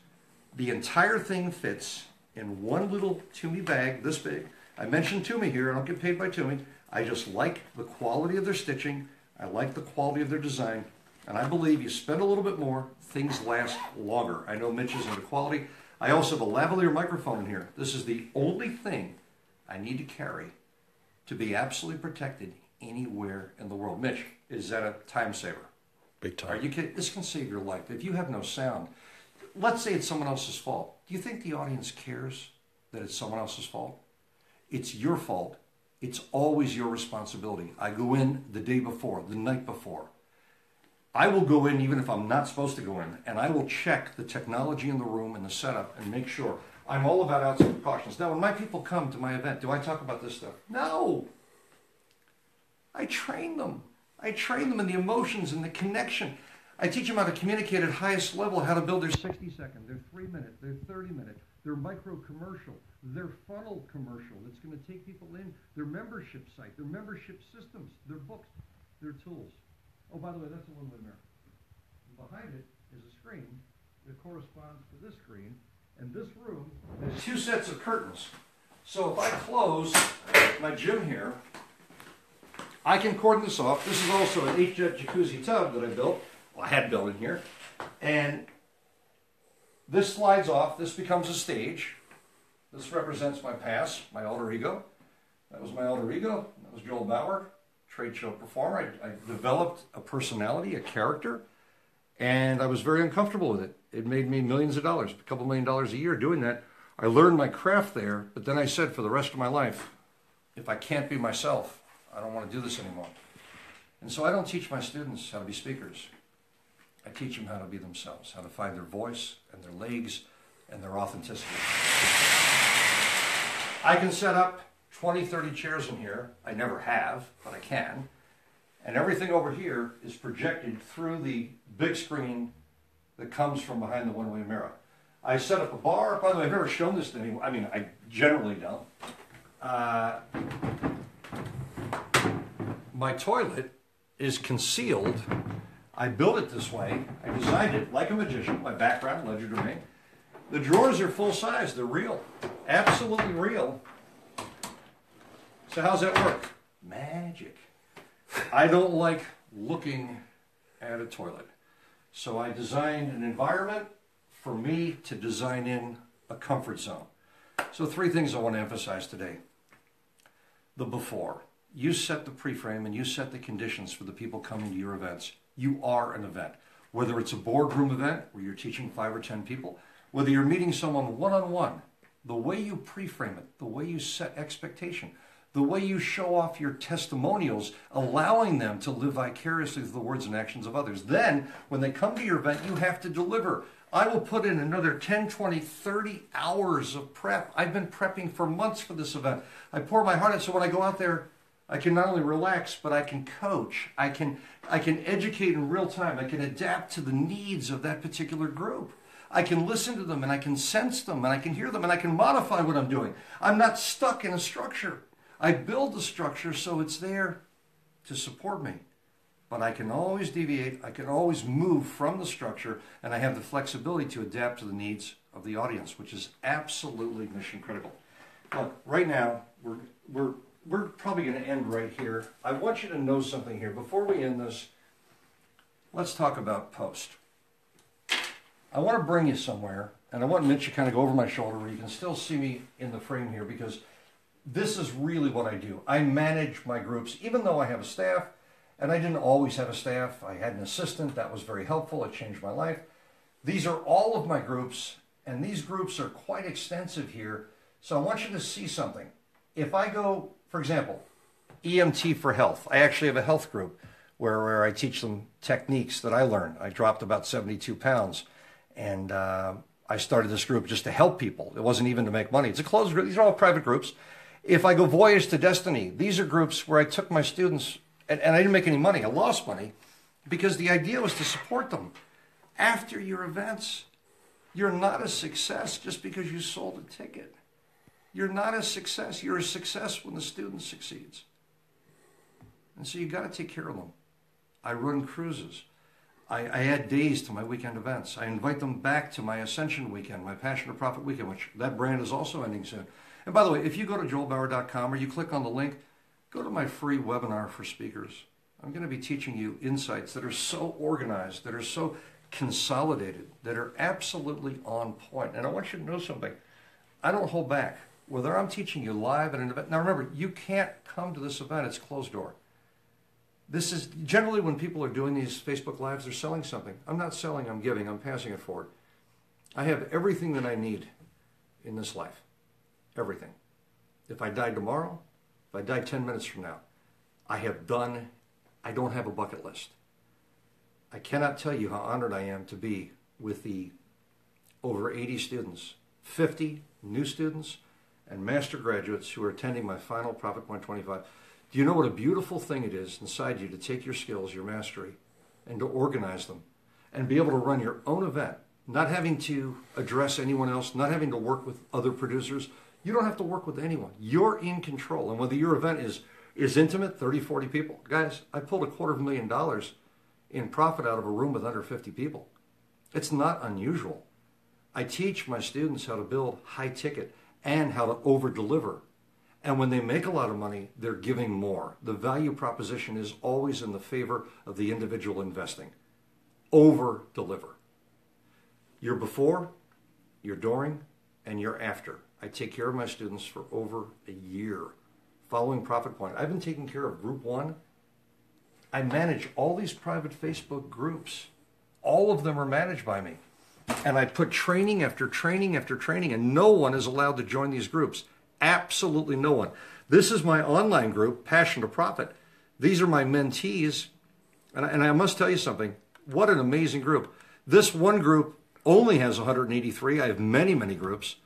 The entire thing fits in one little Tumi bag, this big. I mentioned Tumi here. I don't get paid by Tumi. I just like the quality of their stitching. I like the quality of their design. And I believe you spend a little bit more, things last longer. I know Mitch is into quality. I also have a lavalier microphone in here. This is the only thing I need to carry to be absolutely protected anywhere in the world. Mitch, is that a time saver? Big time. Are you kidding? This can save your life. If you have no sound, let's say it's someone else's fault. Do you think the audience cares that it's someone else's fault? It's your fault. It's always your responsibility. I go in the day before, the night before. I will go in even if I'm not supposed to go in, and I will check the technology in the room and the setup and make sure. I'm all about outside precautions. Now, when my people come to my event, do I talk about this stuff? No. I train them. I train them in the emotions and the connection. I teach them how to communicate at highest level, how to build their 60 second, their three minute, their 30 minute, their micro commercial, their funnel commercial that's going to take people in, their membership site, their membership systems, their books, their tools. Oh, by the way, that's a one way mirror. And behind it is a screen that corresponds to this screen, and this room has two sets of curtains. So if I close my gym here, I can cordon this off. This is also an eight jet jacuzzi tub that I built. Well, I had built in here. And this slides off. This becomes a stage. This represents my past, my alter ego. That was my alter ego. That was Joel Bauer, trade show performer. I, I developed a personality, a character, and I was very uncomfortable with it. It made me millions of dollars, a couple million dollars a year doing that. I learned my craft there, but then I said for the rest of my life, if I can't be myself, I don't want to do this anymore. And so I don't teach my students how to be speakers. I teach them how to be themselves, how to find their voice and their legs and their authenticity. I can set up 20, 30 chairs in here. I never have, but I can. And everything over here is projected through the big screen that comes from behind the one way mirror. I set up a bar. By the way, I've never shown this to anyone. I mean, I generally don't. Uh, my toilet is concealed. I built it this way. I designed it like a magician. My background, legerdemain. The drawers are full size. They're real, absolutely real. So how's that work? Magic. I don't like looking at a toilet. So I designed an environment for me to design in a comfort zone. So three things I want to emphasize today. The before. You set the pre-frame and you set the conditions for the people coming to your events. You are an event. Whether it's a boardroom event where you're teaching five or ten people, whether you're meeting someone one-on-one, the way you pre-frame it, the way you set expectation, the way you show off your testimonials, allowing them to live vicariously through the words and actions of others. Then, when they come to your event, you have to deliver. I will put in another 10, 20, 30 hours of prep. I've been prepping for months for this event. I pour my heart out so when I go out there, I can not only relax, but I can coach. I can, I can educate in real time. I can adapt to the needs of that particular group. I can listen to them and I can sense them and I can hear them and I can modify what I'm doing. I'm not stuck in a structure. I build the structure so it's there to support me. But I can always deviate, I can always move from the structure, and I have the flexibility to adapt to the needs of the audience, which is absolutely mission critical. Look, right now, we're, we're, we're probably going to end right here. I want you to know something here. Before we end this, let's talk about post. I want to bring you somewhere, and I want Mitch to kind of go over my shoulder where you can still see me in the frame here because this is really what I do. I manage my groups, even though I have a staff, and I didn't always have a staff. I had an assistant, that was very helpful, it changed my life. These are all of my groups, and these groups are quite extensive here. So I want you to see something. If I go, for example, EMT for health, I actually have a health group where, where I teach them techniques that I learned. I dropped about 72 pounds, and uh, I started this group just to help people. It wasn't even to make money. It's a closed group. These are all private groups. If I go Voyage to Destiny, these are groups where I took my students, and, and I didn't make any money. I lost money because the idea was to support them. After your events, you're not a success just because you sold a ticket. You're not a success. You're a success when the student succeeds. And so you've got to take care of them. I run cruises. I, I, add days to my weekend events. I invite them back to my Ascension weekend, my Passion to Profit weekend, which that brand is also ending soon. And by the way, if you go to joelbauer.com or you click on the link, go to my free webinar for speakers. I'm going to be teaching you insights that are so organized, that are so consolidated, that are absolutely on point. And I want you to know something. I don't hold back. Whether I'm teaching you live at an event. Now remember, you can't come to this event, it's closed door. This is generally when people are doing these Facebook Lives, they're selling something. I'm not selling, I'm giving, I'm passing it forward. I have everything that I need in this life. Everything. If I die tomorrow, if I die 10 minutes from now, I have done, I don't have a bucket list. I cannot tell you how honored I am to be with the over 80 students, 50 new students, and master graduates who are attending my final Profit Point 25. Do you know what a beautiful thing it is inside you to take your skills, your mastery, and to organize them and be able to run your own event, not having to address anyone else, not having to work with other producers? You don't have to work with anyone. You're in control. And whether your event is, is intimate, 30, 40 people, guys, I pulled a quarter of a million dollars in profit out of a room with under 50 people. It's not unusual. I teach my students how to build high ticket and how to over deliver. And when they make a lot of money, they're giving more. The value proposition is always in the favor of the individual investing. Over deliver. You're before, you're during, and you're after. I take care of my students for over a year following Profit Point. I've been taking care of Group 1. I manage all these private Facebook groups. All of them are managed by me. And I put training after training after training, and no one is allowed to join these groups. Absolutely no one. This is my online group, Passion to Profit. These are my mentees. And I, and I must tell you something. What an amazing group. This one group only has 183. I have many, many groups.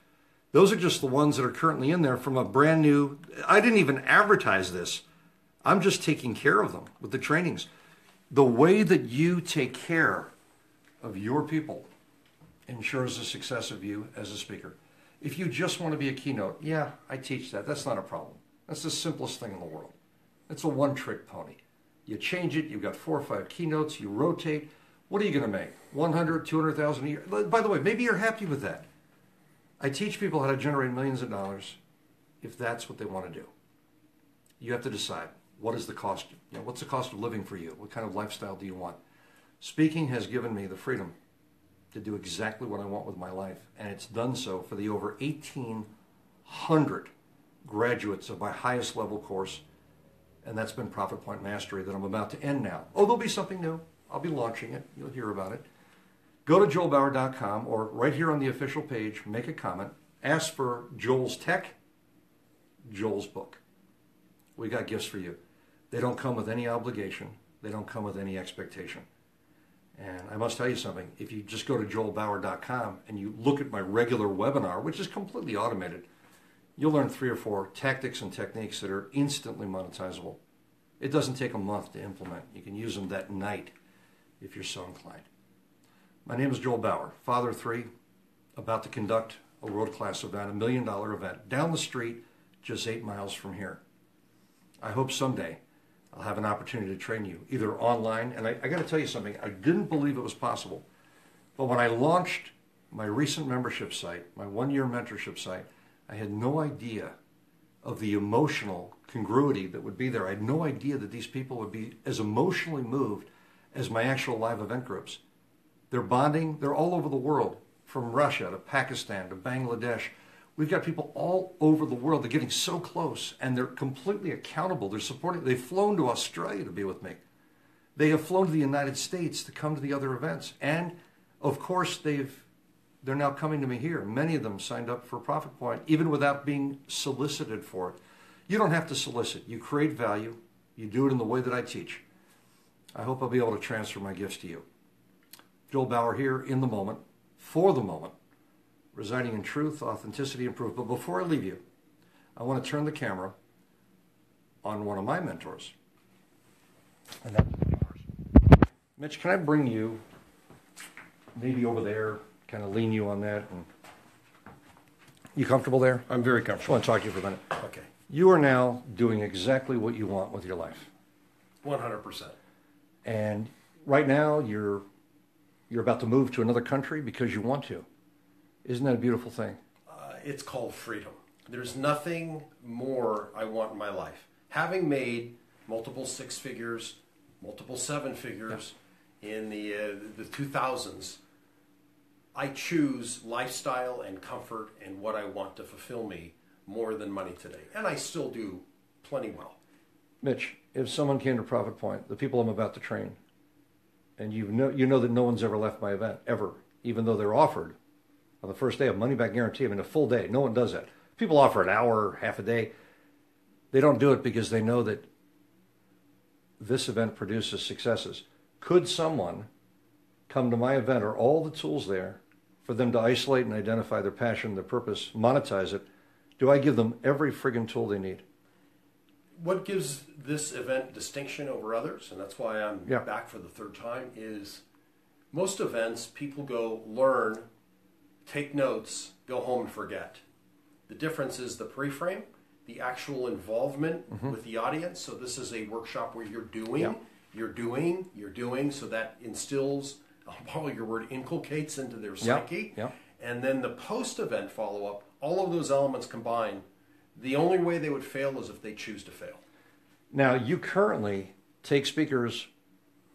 Those are just the ones that are currently in there from a brand new. I didn't even advertise this. I'm just taking care of them with the trainings. The way that you take care of your people ensures the success of you as a speaker. If you just want to be a keynote, yeah, I teach that. That's not a problem. That's the simplest thing in the world. It's a one trick pony. You change it, you've got four or five keynotes, you rotate. What are you going to make? 100, 200,000 a year? By the way, maybe you're happy with that. I teach people how to generate millions of dollars if that's what they want to do. You have to decide what is the cost? You know, what's the cost of living for you? What kind of lifestyle do you want? Speaking has given me the freedom to do exactly what I want with my life, and it's done so for the over 1,800 graduates of my highest level course, and that's been Profit Point Mastery that I'm about to end now. Oh, there'll be something new. I'll be launching it. You'll hear about it. Go to joelbauer.com or right here on the official page, make a comment, ask for Joel's Tech, Joel's book. We got gifts for you. They don't come with any obligation. They don't come with any expectation. And I must tell you something. If you just go to joelbauer.com and you look at my regular webinar, which is completely automated, you'll learn three or four tactics and techniques that are instantly monetizable. It doesn't take a month to implement. You can use them that night if you're so inclined. My name is Joel Bauer, father of three, about to conduct a world class event, a million dollar event, down the street, just eight miles from here. I hope someday I'll have an opportunity to train you, either online. And I, I got to tell you something, I didn't believe it was possible. But when I launched my recent membership site, my one year mentorship site, I had no idea of the emotional congruity that would be there. I had no idea that these people would be as emotionally moved as my actual live event groups. They're bonding, they're all over the world, from Russia to Pakistan to Bangladesh We've got people all over the world. They're getting so close and they're completely accountable. They're supporting. They've flown to Australia to be with me. They have flown to the United States to come to the other events. And of course, they've they're now coming to me here. Many of them signed up for Profit Point, even without being solicited for it. You don't have to solicit. You create value. You do it in the way that I teach. I hope I'll be able to transfer my gifts to you. Joel Bauer here in the moment, for the moment residing in truth, authenticity, and proof. But before I leave you, I want to turn the camera on one of my mentors. And that's. Mitch, can I bring you maybe over there, kind of lean you on that? And you comfortable there? I'm very I comfortable. want to talk to you for a minute. Okay. You are now doing exactly what you want with your life. 100%. And right now you're you're about to move to another country because you want to. Isn't that a beautiful thing? Uh, it's called freedom. There's nothing more I want in my life. Having made multiple six figures, multiple seven figures in the uh, the 2000s, I choose lifestyle and comfort and what I want to fulfill me more than money today, and I still do plenty well. Mitch, if someone came to Profit Point, the people I'm about to train, and you know you know that no one's ever left my event ever, even though they're offered on the first day a money back guarantee. I mean, a full day. No one does that. People offer an hour, half a day. They don't do it because they know that this event produces successes. Could someone come to my event? Are all the tools there for them to isolate and identify their passion, their purpose, monetize it? Do I give them every friggin' tool they need? What gives this event distinction over others, and that's why I'm Yeah. back for the third time, is most events people go learn, take notes, go home and forget. The difference is the pre-frame, the actual involvement mm-hmm. with the audience. So this is a workshop where you're doing, Yeah. you're doing, you're doing, so that instills, I'll borrow your word, inculcates into their psyche. yeah. And then the post-event follow-up, all of those elements combined, the only way they would fail is if they choose to fail. Now, you currently take speakers,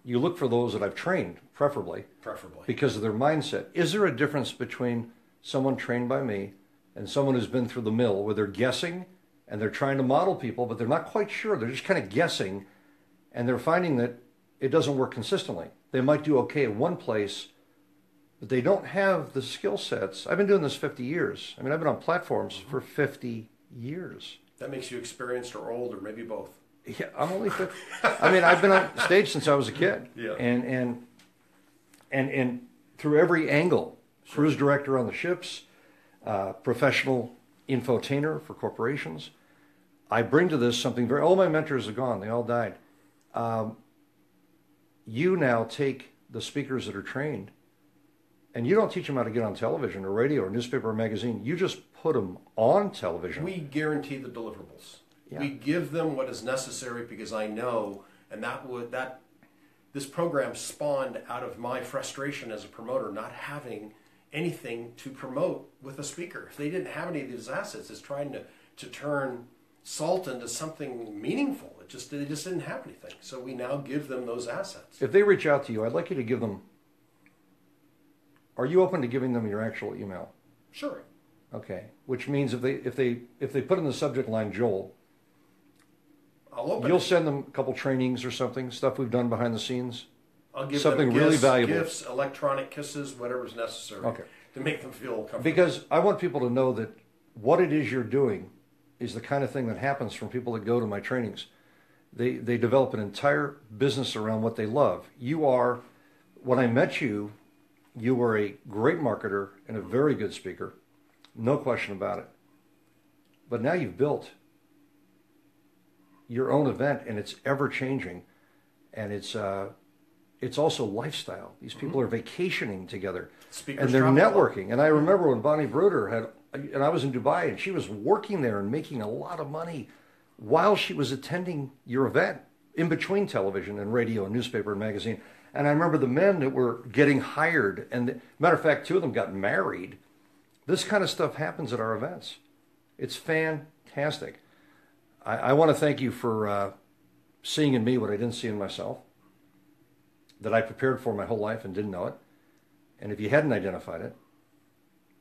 you look for those that I've trained, preferably, Preferably. because of their mindset. Is there a difference between someone trained by me and someone who's been through the mill where they're guessing and they're trying to model people, but they're not quite sure? They're just kind of guessing and they're finding that it doesn't work consistently. They might do okay in one place, but they don't have the skill sets. I've been doing this 50 years. I mean, I've been on platforms mm-hmm. for 50 years. That makes you experienced or old or maybe both. Yeah, I'm only 50. I mean, I've been on stage since I was a kid. Yeah. And and and and through every angle, cruise director on the ships, uh, professional infotainer for corporations. I bring to this something very. All my mentors are gone; they all died. Um, you now take the speakers that are trained, and you don't teach them how to get on television or radio or newspaper or magazine. You just put them on television. We guarantee the deliverables. Yeah. We give them what is necessary because I know, and that would that this program spawned out of my frustration as a promoter, not having anything to promote with a speaker. If they didn't have any of these assets, it's trying to to turn salt into something meaningful. It just they just didn't have anything. So we now give them those assets. If they reach out to you, I'd like you to give them. Are you open to giving them your actual email? Sure. Okay. Which means if they if they if they put in the subject line Joel, I'll open you'll it. send them a couple trainings or something, stuff we've done behind the scenes. I'll give something them really valuable. gifts, electronic kisses, whatever's necessary Okay. to make them feel comfortable. Because I want people to know that what it is you're doing is the kind of thing that happens from people that go to my trainings. They they develop an entire business around what they love. You are when I met you, you were a great marketer and a very good speaker. No question about it. But now you've built your own event and it's ever changing and it's uh it's also lifestyle. These people are vacationing together Speakers and they're networking. And I remember when Bonnie Bruder had, and I was in Dubai, and she was working there and making a lot of money while she was attending your event, in between television and radio and newspaper and magazine. And I remember the men that were getting hired, and the, matter of fact, two of them got married. This kind of stuff happens at our events. It's fantastic. I, I want to thank you for uh, seeing in me what I didn't see in myself, that I prepared for my whole life and didn't know it. And if you hadn't identified it,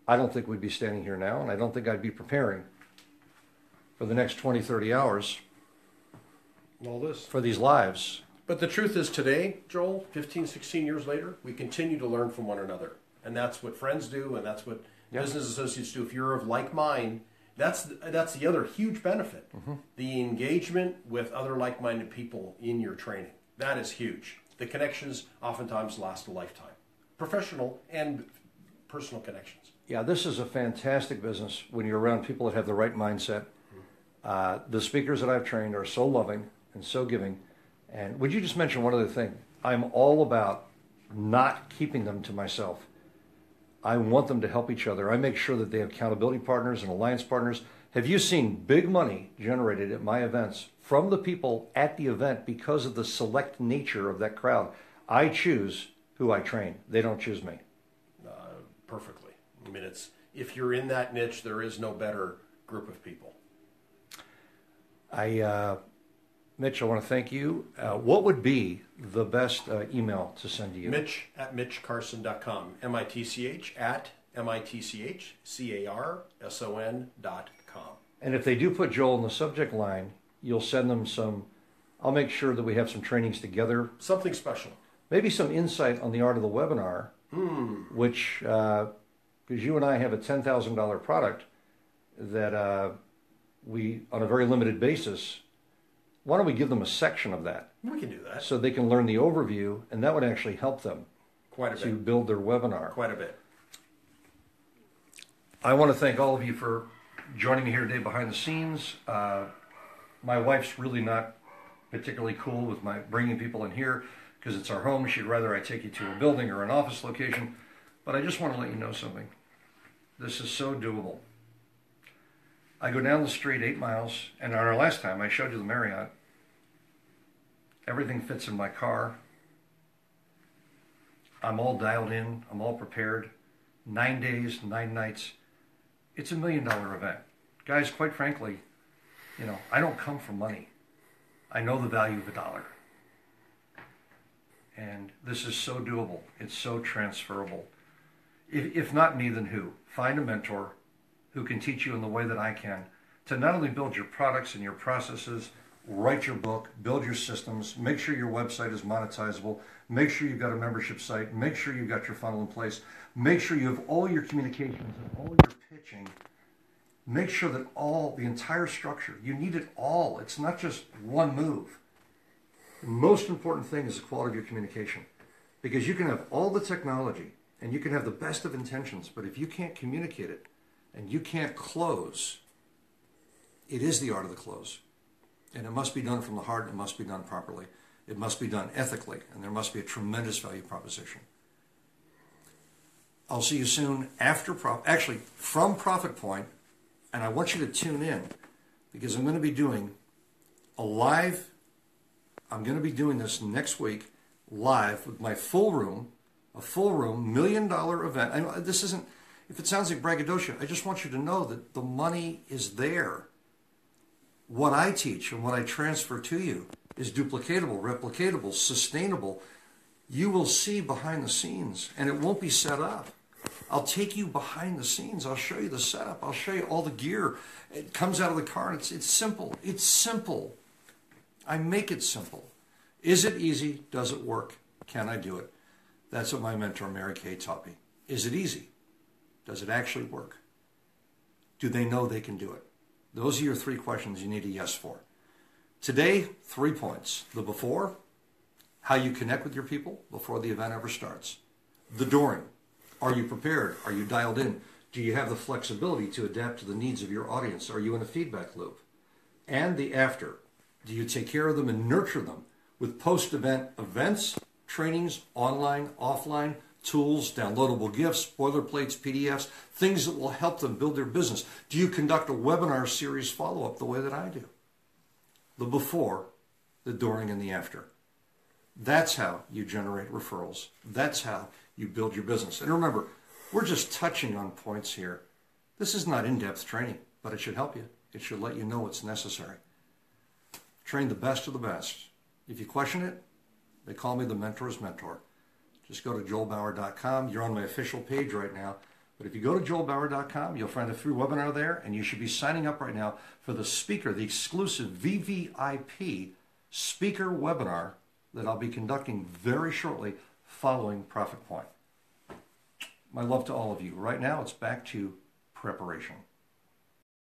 I don't think we'd be standing here now, and I don't think I'd be preparing for the next 20, 30 hours all this. for these lives. But the truth is today, Joel, 15, 16 years later, we continue to learn from one another. And that's what friends do, and that's what Yeah. business associates do. If you're of like mind, that's that's the other huge benefit. The engagement with other like-minded people in your training. That is huge. The connections oftentimes last a lifetime. Professional and personal connections. Yeah, this is a fantastic business when you're around people that have the right mindset. Uh, the speakers that I've trained are so loving and so giving. And would you just mention one other thing? I'm all about not keeping them to myself. I want them to help each other. I make sure that they have accountability partners and alliance partners. Have you seen big money generated at my events from the people at the event because of the select nature of that crowd? I choose who I train. They don't choose me. Perfectly. I mean, it's if you're in that niche, there is no better group of people. I, uh, Mitch, I want to thank you. Uh, what would be the best uh, email to send to you? Mitch at mitchcarson.com. M I T C H at M I T C H C A R S O N dot com. And if they do put Joel in the subject line, you'll send them some. I'll make sure that we have some trainings together Something special. maybe some insight on the art of the webinar, which because you and I have a ten thousand dollar product that uh, we on a very limited basis. Why don't we give them a section of that We can do that. so they can learn the overview, and that would actually help them Quite a to bit. build their webinar. Quite a bit. I want to thank all of you for joining me here today behind the scenes. Uh, my wife's really not particularly cool with my bringing people in here because it's our home. She'd rather I take you to a building or an office location. But I just want to let you know something. This is so doable. I go down the street eight miles, and on our last time I showed you the Marriott. Everything fits in my car. I'm all dialed in. I'm all prepared. Nine days, nine nights. It's a million dollar event. Guys, quite frankly, you know, I don't come from money. I know the value of a dollar. And this is so doable. It's so transferable. If, if not me, then who? Find a mentor who can teach you in the way that I can to not only build your products and your processes, write your book, build your systems, make sure your website is monetizable, make sure you've got a membership site, make sure you've got your funnel in place, make sure you have all your communications and all your pitching. Make sure that all, the entire structure, you need it all. It's not just one move. The most important thing is the quality of your communication. Because you can have all the technology and you can have the best of intentions, but if you can't communicate it and you can't close, it is the art of the close. And it must be done from the heart, it must be done properly. It must be done ethically, and there must be a tremendous value proposition. I'll see you soon after actually from Profit Point, and I want you to tune in because I'm going to be doing a live I'm going to be doing this next week live with my full room, a full room, million dollar event. I this isn't, if it sounds like braggadocio, I just want you to know that the money is there. What I teach and what I transfer to you is duplicatable, replicatable, sustainable. You will see behind the scenes and it won't be set up. I'll take you behind the scenes. I'll show you the setup. I'll show you all the gear. It comes out of the car and it's, it's simple. It's simple. I make it simple. Is it easy? Does it work? Can I do it? That's what my mentor Mary Kay taught me. Is it easy? Does it actually work? Do they know they can do it? Those are your three questions you need a yes for. Today, three points. The before, how you connect with your people before the event ever starts. The during, are you prepared? Are you dialed in? Do you have the flexibility to adapt to the needs of your audience? Are you in a feedback loop? And the after, do you take care of them and nurture them with post event events, trainings, online, offline, tools, downloadable gifts, boilerplates, PDFs, things that will help them build their business? Do you conduct a webinar series follow up the way that I do? The before, the during, and the after. That's how you generate referrals. That's how you build your business. And remember, we're just touching on points here. This is not in depth training, but it should help you. It should let you know what's necessary train the best of the best. If you question it, they call me the mentor's mentor. Just go to joelbauer.com. You're on my official page right now. But if you go to joelbauer.com, you'll find a free webinar there, and you should be signing up right now for the speaker, the exclusive VVIP speaker webinar that I'll be conducting very shortly following Profit Point. My love to all of you. Right now, it's back to preparation.